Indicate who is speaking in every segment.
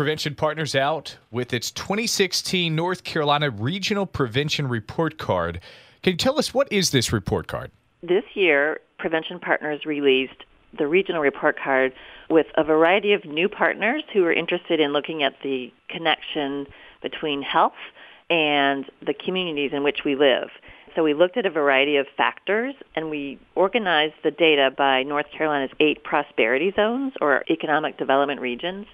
Speaker 1: Prevention Partners out with its 2016 North Carolina Regional Prevention Report Card. Can you tell us what is this report card?
Speaker 2: This year, Prevention Partners released the regional report card with a variety of new partners who are interested in looking at the connection between health and the communities in which we live. So we looked at a variety of factors and we organized the data by North Carolina's eight prosperity zones or economic development regions.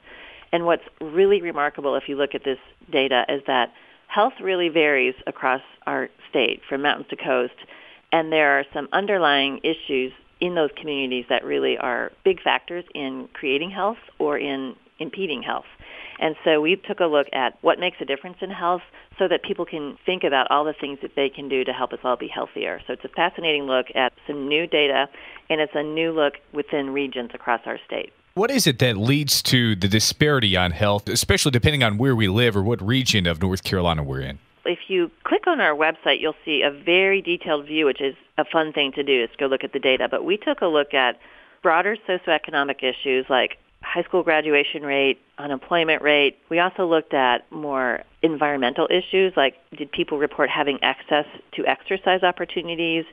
Speaker 2: And what's really remarkable if you look at this data is that health really varies across our state from mountains to coast. And there are some underlying issues in those communities that really are big factors in creating health or in impeding health. And so we took a look at what makes a difference in health so that people can think about all the things that they can do to help us all be healthier. So it's a fascinating look at some new data, and it's a new look within regions across our state.
Speaker 1: What is it that leads to the disparity on health, especially depending on where we live or what region of North Carolina we're in?
Speaker 2: If you click on our website, you'll see a very detailed view, which is a fun thing to do, is go look at the data. But we took a look at broader socioeconomic issues like high school graduation rate, unemployment rate. We also looked at more environmental issues like did people report having access to exercise opportunities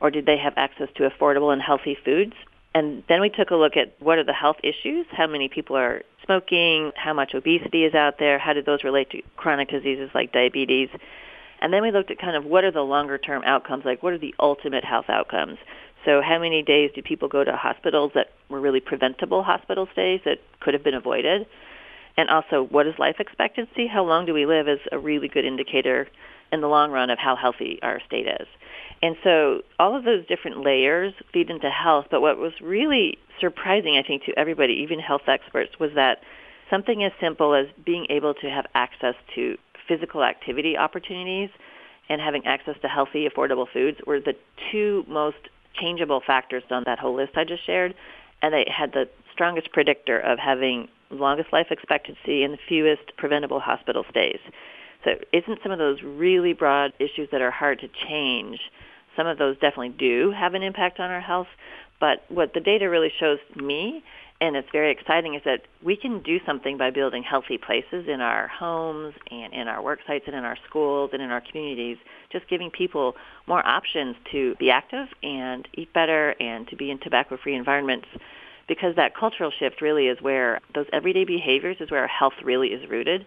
Speaker 2: or did they have access to affordable and healthy foods? And then we took a look at what are the health issues, how many people are smoking, how much obesity is out there, how do those relate to chronic diseases like diabetes. And then we looked at kind of what are the longer term outcomes, like what are the ultimate health outcomes. So how many days do people go to hospitals that were really preventable hospital stays that could have been avoided? And also, what is life expectancy? How long do we live is a really good indicator in the long run of how healthy our state is. And so all of those different layers feed into health. But what was really surprising, I think, to everybody, even health experts, was that something as simple as being able to have access to physical activity opportunities and having access to healthy, affordable foods were the two most changeable factors on that whole list I just shared, and they had the strongest predictor of having longest life expectancy and the fewest preventable hospital stays. So isn't some of those really broad issues that are hard to change, some of those definitely do have an impact on our health, but what the data really shows me and it's very exciting is that we can do something by building healthy places in our homes and in our work sites and in our schools and in our communities, just giving people more options to be active and eat better and to be in tobacco-free environments because that cultural shift really is where those everyday behaviors is where our health really is rooted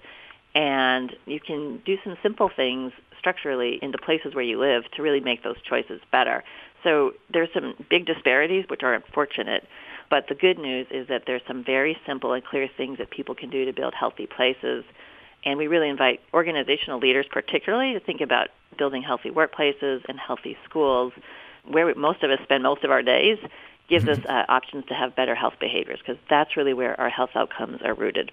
Speaker 2: and you can do some simple things structurally in the places where you live to really make those choices better. So there's some big disparities which are unfortunate but the good news is that there's some very simple and clear things that people can do to build healthy places. And we really invite organizational leaders particularly to think about building healthy workplaces and healthy schools where most of us spend most of our days gives us uh, options to have better health behaviors because that's really where our health outcomes are rooted.